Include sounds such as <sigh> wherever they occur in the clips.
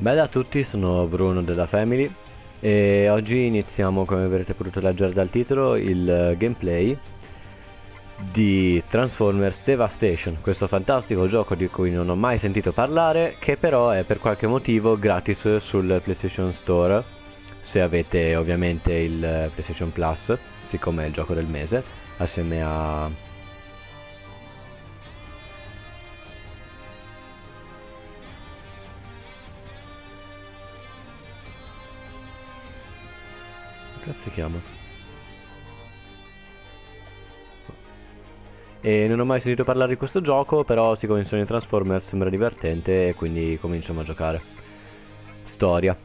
Bella a tutti, sono Bruno della Family e oggi iniziamo, come avrete potuto leggere dal titolo, il gameplay di Transformers Devastation, questo fantastico gioco di cui non ho mai sentito parlare, che però è per qualche motivo gratis sul PlayStation Store, se avete ovviamente il PlayStation Plus, siccome è il gioco del mese, assieme a si chiama? E non ho mai sentito parlare di questo gioco, però siccome sono in Transformers sembra divertente e quindi cominciamo a giocare. Storia.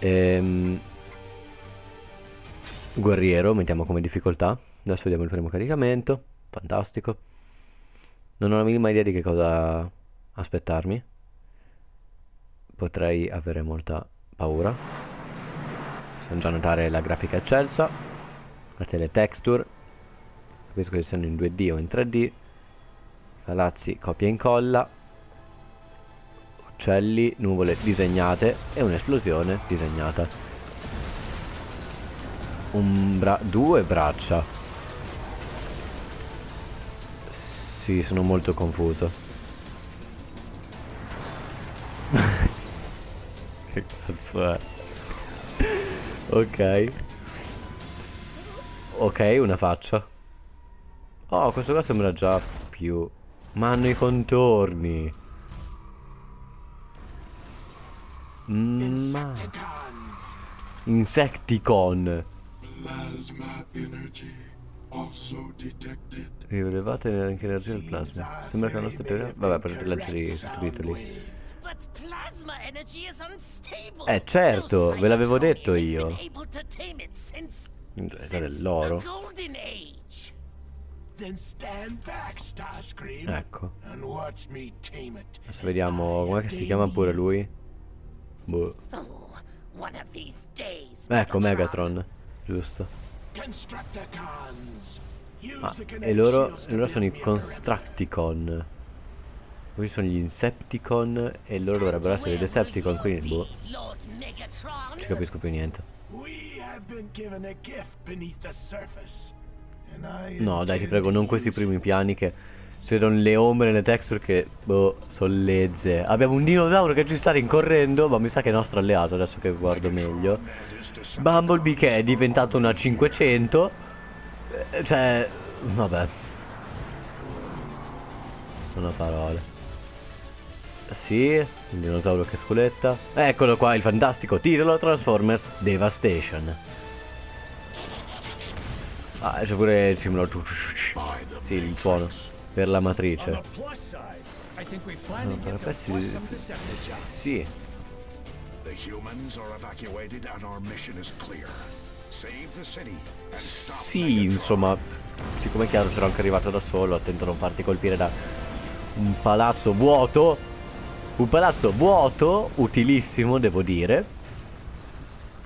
Ehm... Guerriero, mettiamo come difficoltà. Adesso vediamo il primo caricamento. Fantastico. Non ho la minima idea di che cosa aspettarmi. Potrei avere molta paura possiamo già notare la grafica eccelsa la teletexture. Capisco che siano in 2D o in 3D palazzi copia e incolla. Uccelli, nuvole disegnate e un'esplosione disegnata. Un bra due braccia. Sì, sono molto confuso. <laughs> Che cazzo è Ok. Ok, una faccia. Oh, questo qua sembra già più... Ma hanno i contorni. Ma... Insecticon. Rilevate anche l'energia del plasma. Sembra che la nostra teoria... Vabbè, per leggere i sottotitoli. Eh certo, ve l'avevo detto io. È dell'oro. Ecco. Adesso vediamo com'è che si chiama pure lui. Boh. Oh, ecco Megatron, giusto. Ah, e loro, loro sono i Constructicon. Questi sono gli Insepticon e loro dovrebbero essere i Decepticon, quindi boh. Non ci capisco più niente. No, dai, ti prego, non questi primi piani che si vedono le ombre nelle texture che, boh, sono lezze. Abbiamo un dinosauro che ci sta rincorrendo, ma mi sa che è nostro alleato, adesso che guardo meglio. Bumblebee che è diventato una 500. Eh, cioè, vabbè. Non ho parole. Sì, il dinosauro che sculetta. Eccolo qua, il fantastico titolo Transformers Devastation. Ah, c'è pure il simbolo. Sì, il suono. Per la matrice. No, per pezzi... Sì. Sì, insomma, siccome è chiaro c'ero anche arrivato da solo, attento a non farti colpire da un palazzo vuoto un palazzo vuoto, utilissimo devo dire.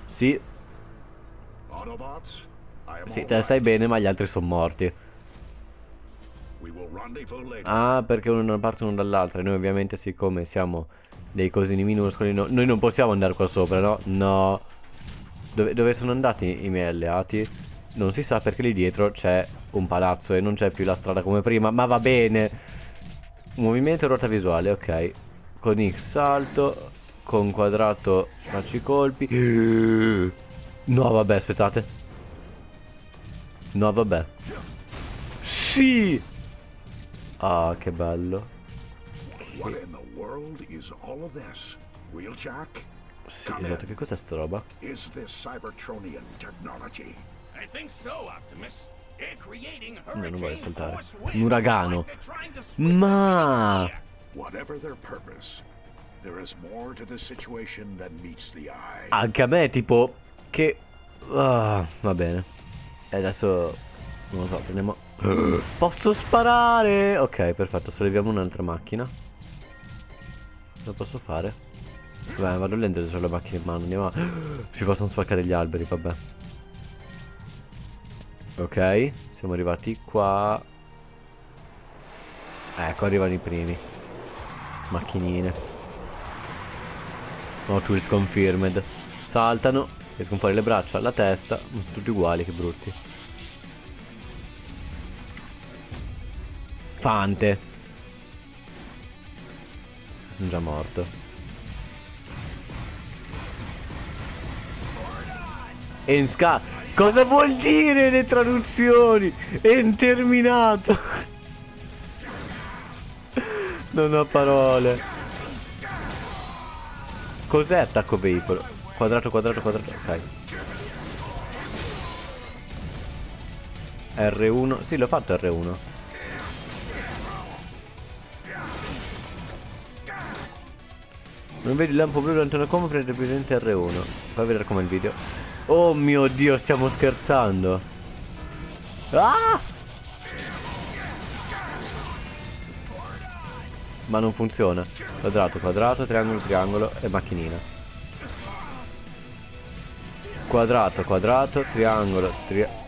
Sì. Sì, te ne stai bene ma gli altri sono morti. Ah, perché uno una parte uno dall'altra. E noi ovviamente siccome siamo dei cosini minuscoli, no, noi non possiamo andare qua sopra, no? No. Dove, dove sono andati i miei alleati? Non si sa perché lì dietro c'è un palazzo e non c'è più la strada come prima, ma va bene. Movimento e ruota visuale, ok con X salto con quadrato faccio i colpi no vabbè aspettate no vabbè sì ah che bello What in the world is all of this? Wheeljack? Sì, esatto, che cos'è sta roba? Is this Cybertronian technology? I think so, Optimus. No, non voglio saltare. Un uragano. Ma Whatever their purpose, there is more to the situation than meets the eye. Anche a me, tipo, che... Ah, va bene. E adesso... Non lo so, prendiamo... Posso sparare! Ok, perfetto, solleviamo un'altra macchina. Lo posso fare? Beh, vado lento ho le macchine in mano, andiamo. Ci possono spaccare gli alberi, vabbè. Ok, siamo arrivati qua. Ecco, arrivano i primi macchinine Oh, tools confirmed. Saltano, escono fuori le braccia, la testa. Tutti uguali, che brutti. Fante. Sono già morto. Enska. Cosa vuol dire le traduzioni? È interminato. Non ho parole. Cos'è attacco veicolo? Quadrato, quadrato, quadrato. Ok. R1. Sì, l'ho fatto R1. Non vedi il lampo blu durante una combo prende presente R1. Fai vedere com'è il video. Oh mio dio, stiamo scherzando. Ah! Ma non funziona. Quadrato, quadrato, triangolo, triangolo e macchinina. Quadrato, quadrato, triangolo, triangolo.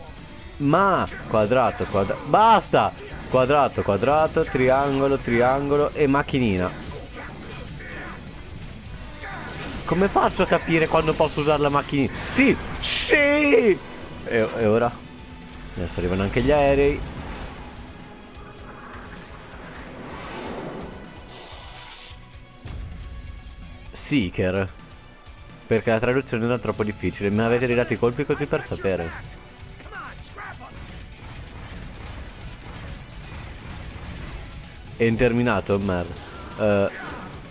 Ma! Quadrato, quadrato. Basta! Quadrato, quadrato, triangolo, triangolo e macchinina. Come faccio a capire quando posso usare la macchina? Sì! Sì! E, e ora? Adesso arrivano anche gli aerei. Seeker. Perché la traduzione era troppo difficile. Mi avete ridato i colpi così per sapere. È interminato, mer. Uh,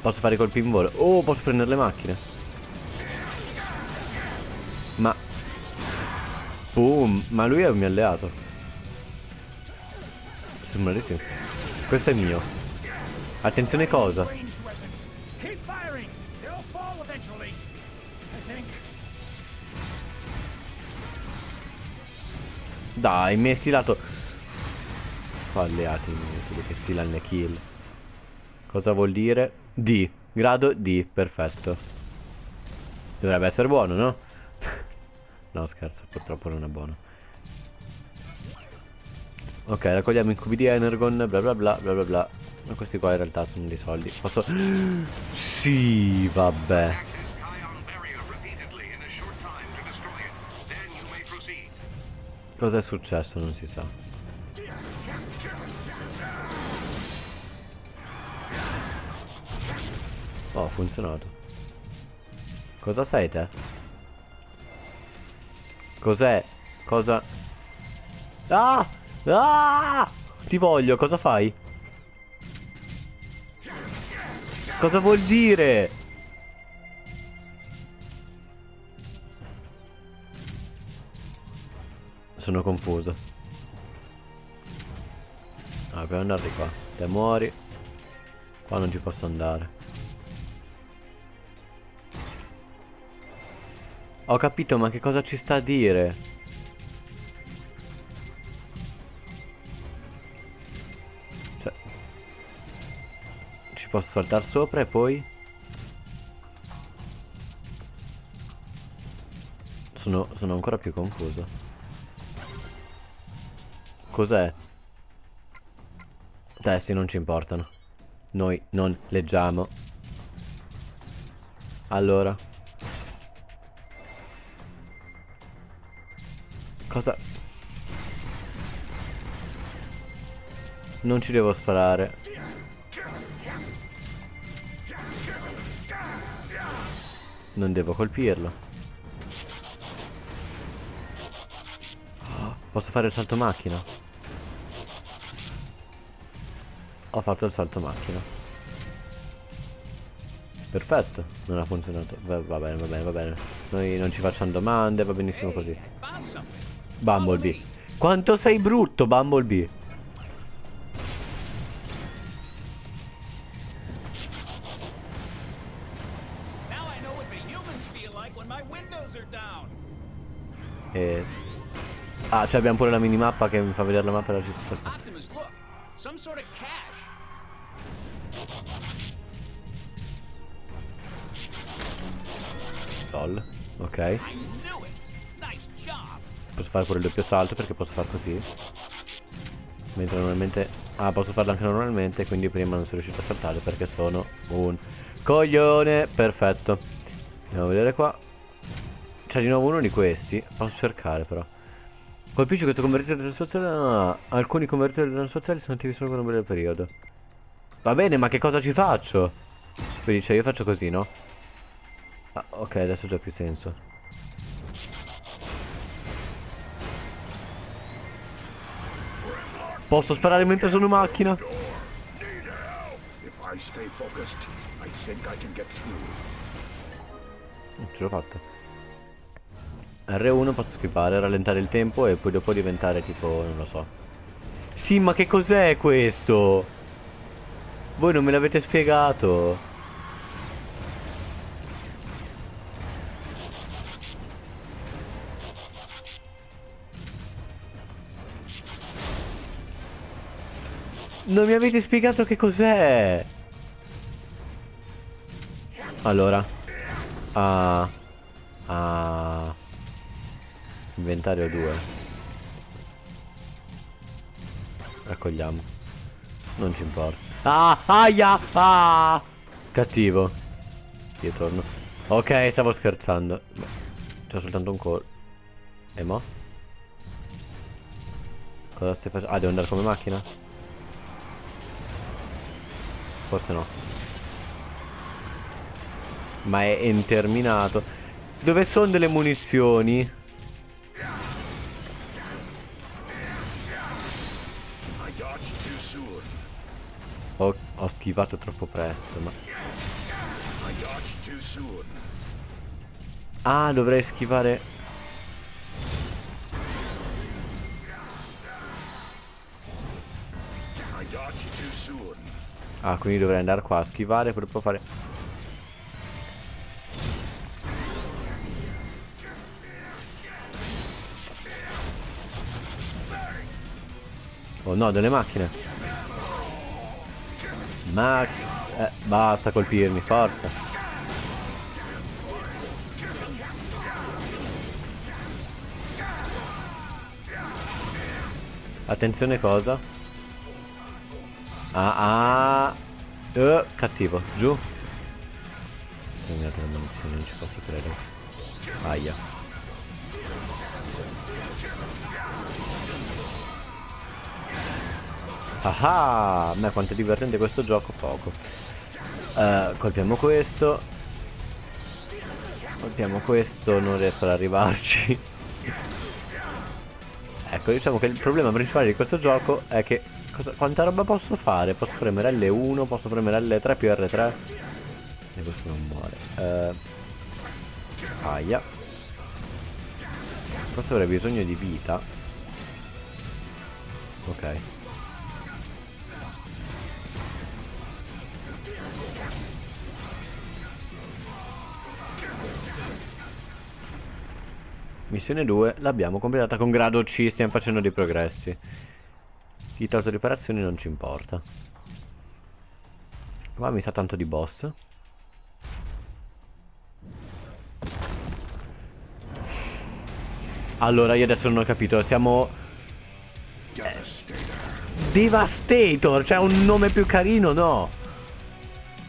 Posso fare colpi in volo. Oh, posso prendere le macchine. Ma... Boom. Ma lui è un mio alleato. Sembra di sì. Questo è mio. Attenzione cosa? Dai, mi hai stilato. Alleati miei, che stilano kill. Cosa vuol dire? D. Grado D, perfetto. Dovrebbe essere buono, no? <laughs> no, scherzo, purtroppo non è buono. Ok, raccogliamo i cubi di Energon, bla bla bla bla bla bla. Ma questi qua in realtà sono dei soldi. Posso... <gasps> sì, vabbè. Cosa è successo? Non si sa. Oh, ha funzionato. Cosa sei te? Cos'è? Cosa... Ah! Ah! Ti voglio, cosa fai? Cosa vuol dire? Sono confuso. Ah, dobbiamo andare di qua. Te muori. Qua non ci posso andare. Ho capito, ma che cosa ci sta a dire? Cioè... Ci posso saltare sopra e poi... Sono, sono ancora più confuso. Cos'è? Testi non ci importano. Noi non leggiamo. Allora... Cosa? Non ci devo sparare. Non devo colpirlo. Posso fare il salto macchina. Ho fatto il salto macchina. Perfetto, non ha funzionato. Va, va bene, va bene, va bene. Noi non ci facciamo domande, va benissimo così. Bumblebee. Quanto sei brutto, Bumblebee. Ah, cioè abbiamo pure la minimappa che mi fa vedere la mappa della città. Lol, ok. Posso fare pure il doppio salto perché posso fare così Mentre normalmente Ah posso farlo anche normalmente Quindi prima non sono riuscito a saltare perché sono un coglione Perfetto Andiamo a vedere qua. C'è di nuovo uno di questi. Posso cercare però. Colpisci questo convertitore trasfazionale? No, alcuni convertitori trasfazionali sono attivi solo per un breve periodo. Va bene, ma che cosa ci faccio? Quindi cioè io faccio così, no? Ah, ok, adesso già più senso. Posso sparare mentre sono in macchina? Ce l'ho fatta. R1 posso schipare, rallentare il tempo e poi dopo diventare tipo, non lo so. Sì, ma che cos'è questo? Voi non me l'avete spiegato. Non mi avete spiegato che cos'è. Allora. Ah. Ah. Inventario 2 Raccogliamo. Non ci importa. Ah, aia, ah. Cattivo. Io torno. Ok, stavo scherzando. C'ho soltanto un call E mo? Cosa stai facendo? Ah, devo andare come macchina? Forse no. Ma è interminato. Dove sono delle munizioni? Ho, schivato troppo presto, ma... Ah, dovrei schivare... Ah, quindi dovrei andare qua a schivare per poi fare... Oh no, delle macchine. Max eh, Basta colpirmi, forza. Attenzione cosa? Ah ah. Uh, Cattivo, giù. Terminato la munizione, non ci posso credere. Aia Ah ah, ma quanto è divertente questo gioco, poco. Uh, colpiamo questo. Colpiamo questo, non riesco ad arrivarci. ecco, diciamo che il problema principale di questo gioco è che cosa, quanta roba posso fare? Posso premere L1, posso premere L3 più R3. E questo non muore. Uh, aia. Forse avrei bisogno di vita. Ok. Missione 2 l'abbiamo completata con grado C, stiamo facendo dei progressi. Kit autoriparazioni non ci importa. Qua mi sa tanto di boss. Allora, io adesso non ho capito, siamo... Eh, Devastator, cioè un nome più carino, no?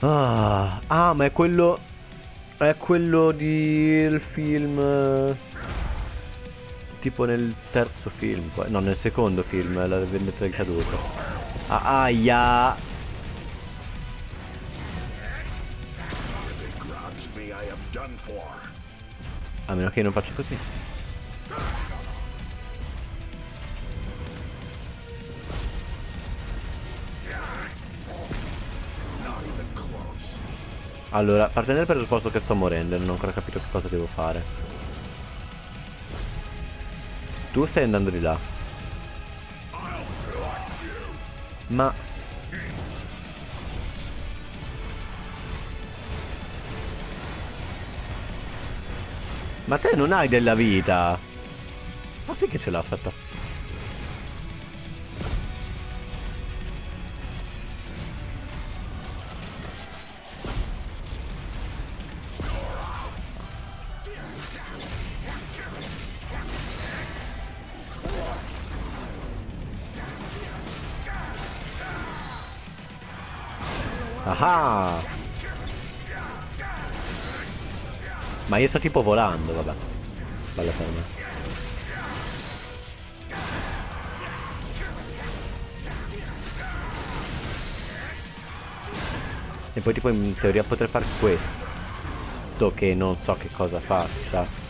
Ah, ah ma è quello... È quello del film tipo nel terzo film, no nel secondo film, la vendetta del caduto. Ah, aia! A meno che non faccio così. Allora, partendo dal presupposto che sto morendo, non ho ancora capito che cosa devo fare. Tu stai andando di là. Ma... Ma te non hai della vita. Ma sì che ce l'ha, aspetta. Ma io sto tipo volando, vabbè. Bella per me. E poi tipo in teoria potrei fare questo che non so che cosa faccia.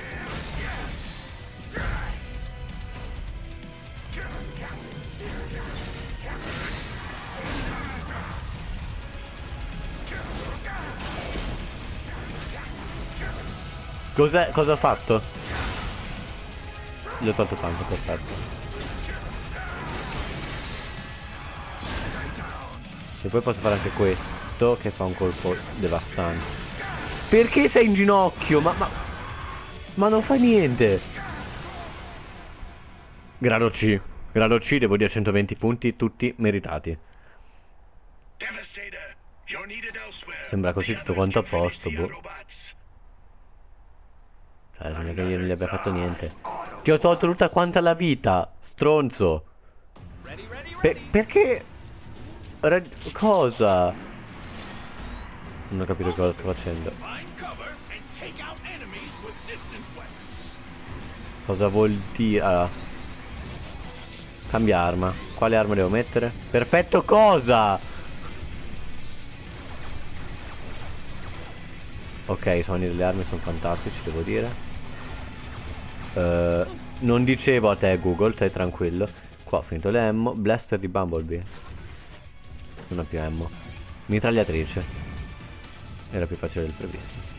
Cos'è? Cosa ha fatto? Gli ho tolto tanto, perfetto. E poi posso fare anche questo che fa un colpo devastante. Perché sei in ginocchio? Ma, ma, ma non fa niente. Grado C. Grado C, devo dire 120 punti, tutti meritati. Sembra così tutto quanto a posto, boh. Cioè, non è che io non gli abbia fatto niente. Ti ho tolto tutta quanta la vita, stronzo. Per perché? Ra cosa? Non ho capito cosa sto facendo. Cosa vuol dire? Ah. Cambia arma. Quale arma devo mettere? Perfetto cosa? Ok, i suoni delle armi sono fantastici, devo dire. Uh, non dicevo a te Google, stai tranquillo. Qua ho finito le ammo. Blaster di Bumblebee. Non ho più ammo. Mitragliatrice. Era più facile del previsto.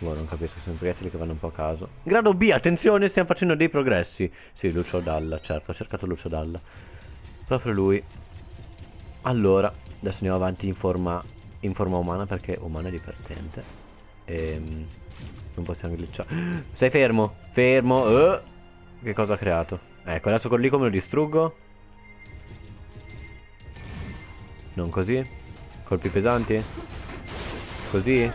Boh, non capisco, sono proiettili che vanno un po' a caso. Grado B, attenzione, stiamo facendo dei progressi. Sì, Lucio Dalla, certo, ho cercato Lucio Dalla. Proprio lui. Allora, adesso andiamo avanti in forma, in forma umana perché umana è divertente. Ehm, non possiamo glitchare. <gasps> Sei fermo, fermo. Uh, che cosa ha creato? Ecco, adesso con lì come lo distruggo? Non così? Colpi pesanti? Così?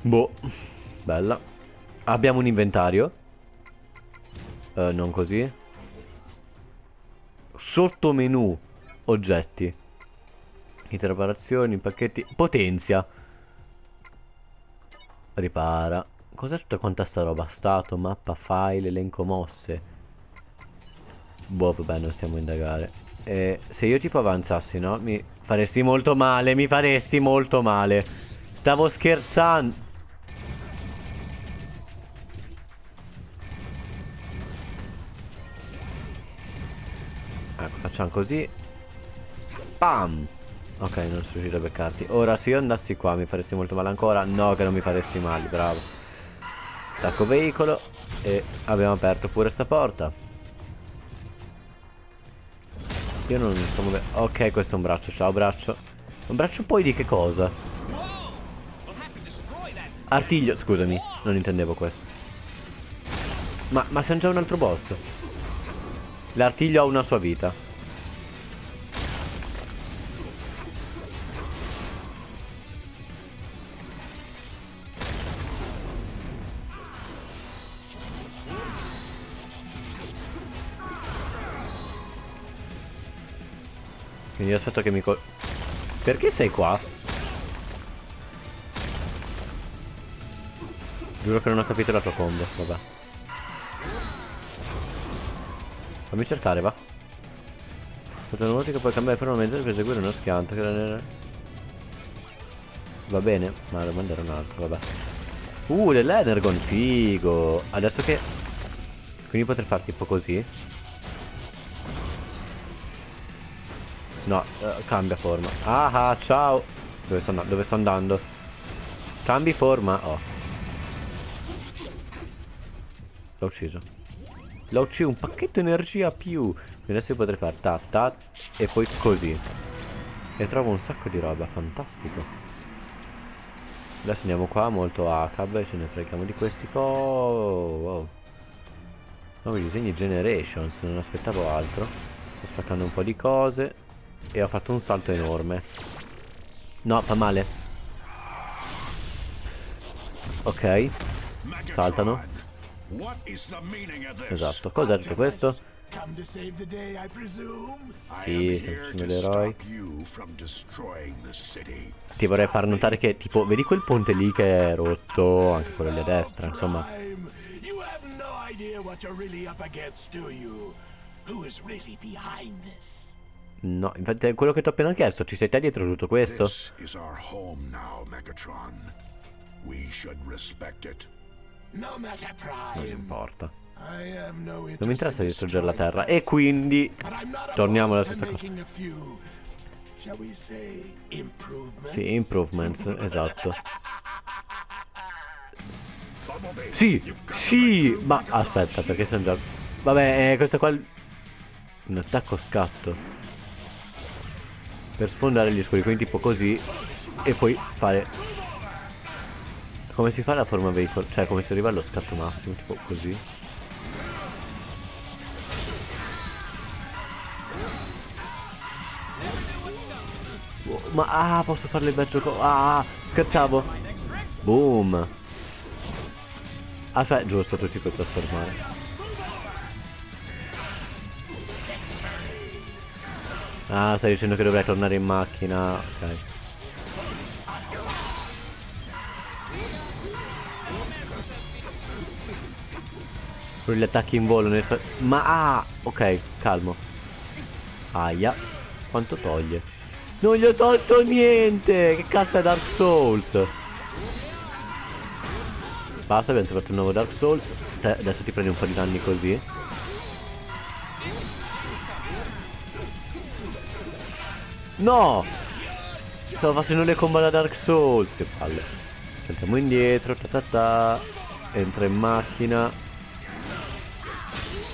Boh, bella. Abbiamo un inventario. Uh, non così. Sotto menu. Oggetti. Interparazioni, pacchetti. Potenzia. Ripara. Cos'è tutta quanta sta roba? Stato, mappa, file, elenco mosse. Boh, vabbè, non stiamo a indagare. Eh, se io tipo avanzassi, no? Mi faresti molto male, mi faresti molto male. Stavo scherzando. Facciamo così. Pam! Ok non sono riuscito a beccarti. Ora se io andassi qua mi faresti molto male ancora. No che non mi faresti male bravo. Attacco veicolo E abbiamo aperto pure sta porta. Io non sto muovendo. Ok questo è un braccio. Ciao braccio. Un braccio poi di che cosa? Artiglio Scusami Non intendevo questo. Ma, ma siamo già un altro boss. L'artiglio ha una sua vita aspetto che mi col... Perché sei qua? Giuro che non ho capito la tua combo, vabbè. Fammi cercare, va. Potremmo volta che puoi cambiare fermamente per eseguire uno schianto che era... Va bene, ma devo mandare un altro, vabbè. Uh, dell'Energon, figo. Adesso che... Quindi potrei fare tipo così. No, uh, cambia forma. Ah, ah ciao. Dove sto, Dove sto andando? Cambi forma. Oh. L'ho ucciso. L'ho ucciso. Un pacchetto energia più. Quindi adesso io potrei fare ta ta e poi così. E trovo un sacco di roba. Fantastico. Adesso andiamo qua molto a cab e ce ne freghiamo di questi co... Wow. Nuovi disegni Generations. Non aspettavo altro. Sto spaccando un po' di cose. E ho fatto un salto enorme. No, fa male. Ok. Saltano. Esatto, cos'è tutto questo? Sì, sono l'eroe. Ti vorrei far notare che, tipo, vedi quel ponte lì che è rotto, anche quello lì a destra, insomma. No, infatti è quello che ti ho appena chiesto, ci sei te dietro tutto questo? Non importa. Non mi interessa distruggere la terra. E quindi torniamo alla stessa cosa. Sì, improvements, <laughs> esatto. Sì, sì, ma aspetta, perché sono già... Vabbè, eh, questo qua... Un attacco scatto. Per sfondare gli scuri, quindi tipo così. E poi fare... Come si fa la forma veicolare? Cioè, come si arriva allo scatto massimo, tipo così. Ma ah, posso farle bel gioco. Ah, scherzavo. Boom. Aspetta, giusto, tu ti puoi trasformare. Ah, stai dicendo che dovrei tornare in macchina. Ok. Per gli attacchi in volo nel... Ma ah, ok, calmo. Aia. Quanto toglie? Non gli ho tolto niente! Che cazzo è Dark Souls? Basta, abbiamo trovato un nuovo Dark Souls. Adesso ti prendi un po' di danni così. No! Stavo facendo le combo da Dark Souls. Che palle. Sentiamo indietro. Ta ta ta. Entra in macchina.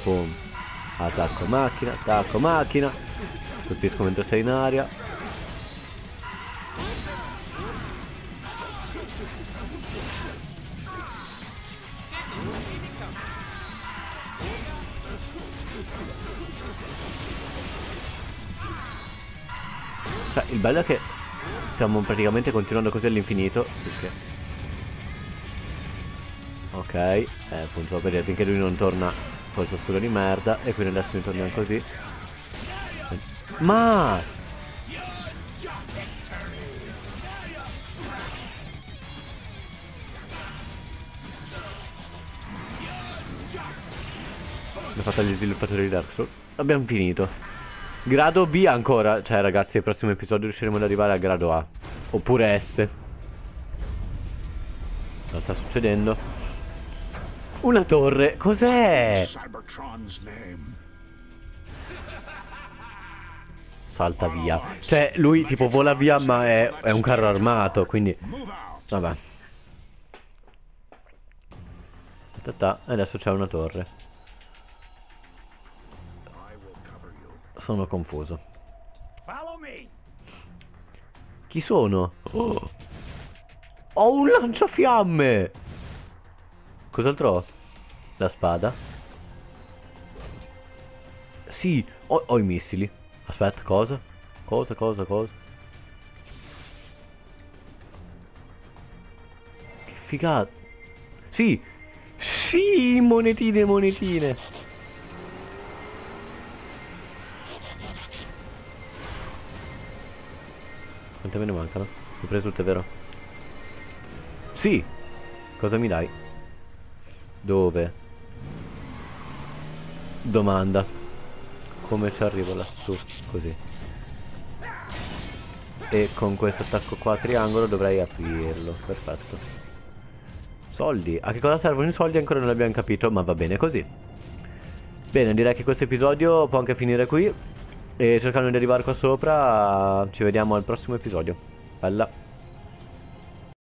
Boom. Attacco macchina. Attacco macchina. Colpisco mentre sei in aria. Cioè, il bello è che stiamo praticamente continuando così all'infinito. Perché... Ok, eh, appunto dire finché lui non torna col suo scudo di merda. E quindi adesso mi torniamo così. Ma... L'ho fatto agli sviluppatori di Dark Souls. Abbiamo finito. Grado B ancora. Cioè, ragazzi, nel prossimo episodio riusciremo ad arrivare a grado A. Oppure S. Cosa sta succedendo? Una torre. Cos'è? Salta via. Cioè, lui tipo vola via, ma è, è un carro armato, quindi... Vabbè. Aspetta, adesso c'è una torre. Sono confuso. Chi sono? Oh. Ho un lanciafiamme! Cos'altro ho? La spada? Sì, ho, ho i missili. Aspetta, cosa? Cosa, cosa, cosa? Che figata! Sì! Sì, monetine, monetine! Quante me ne mancano? Ho preso tutte, vero? Sì! Cosa mi dai? Dove? Domanda. Come ci arrivo lassù? Così. E con questo attacco qua a triangolo dovrei aprirlo. Perfetto. Soldi. A che cosa servono i soldi ancora non l'abbiamo capito, ma va bene così. Bene, direi che questo episodio può anche finire qui. E cercando di arrivare qua sopra, ci vediamo al prossimo episodio. Bella.